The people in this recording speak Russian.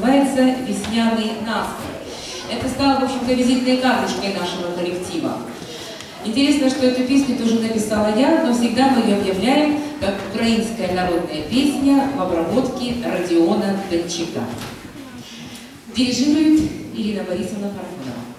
называется «Весняный настрой». Это стало, в общем-то, визитной карточкой нашего коллектива. Интересно, что эту песню тоже написала я, но всегда мы ее объявляем как украинская народная песня в обработке Родиона Дончака. Дирижирует Ирина Борисовна Парфонова.